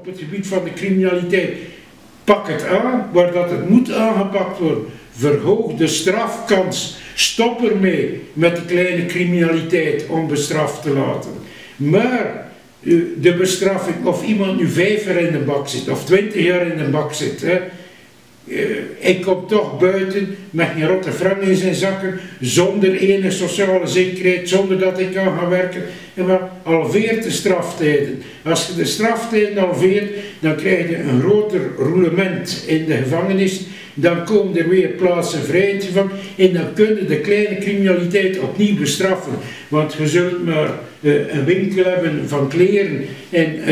op het gebied van de criminaliteit. Pak het aan waar dat het moet aangepakt worden. Verhoog de strafkans. Stop ermee met de kleine criminaliteit onbestraft te laten. Maar eh, de bestraffing, of iemand nu vijf jaar in de bak zit, of twintig jaar in de bak zit, hè, ik kom toch buiten met een rotte frank in zijn zakken, zonder enige sociale zekerheid, zonder dat ik kan gaan werken. En wat alveert de straftijden. Als je de straftijden alveert, dan krijg je een groter roulement in de gevangenis. Dan komen er weer plaatsen vrijheid van en dan kunnen de kleine criminaliteit opnieuw bestraffen. Want je zult maar uh, een winkel hebben van kleren en uh,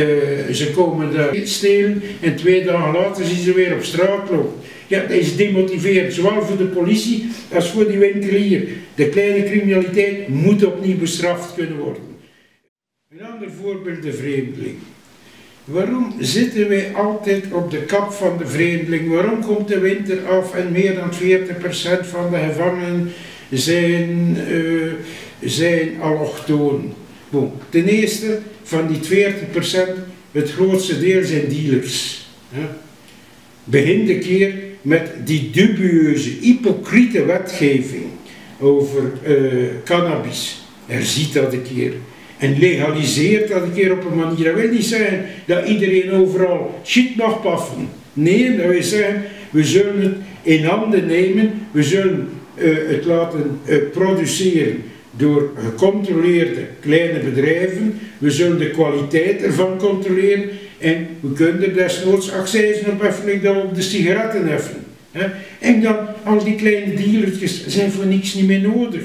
ze komen daar stelen en twee dagen later zien ze weer op straat lopen. Ja, dat is demotiverend, zowel voor de politie als voor die winkelier. De kleine criminaliteit moet opnieuw bestraft kunnen worden. Een ander voorbeeld, de vreemdeling. Waarom zitten wij altijd op de kap van de vreemdeling? Waarom komt de winter af en meer dan 40% van de gevangenen zijn, uh, zijn allochtoon? Bon, ten eerste, van die 40%, het grootste deel zijn dealers. Begin de keer met die dubieuze, hypocriete wetgeving over uh, cannabis. Herziet dat een keer. En legaliseert dat een keer op een manier. Dat wil niet zeggen dat iedereen overal shit mag paffen. Nee, dat wil zeggen, we zullen het in handen nemen, we zullen uh, het laten uh, produceren door gecontroleerde kleine bedrijven. We zullen de kwaliteit ervan controleren en we kunnen er desnoods accijns op heffen, dan op de sigaretten heffen. En dan, al die kleine dealertjes zijn voor niks niet meer nodig.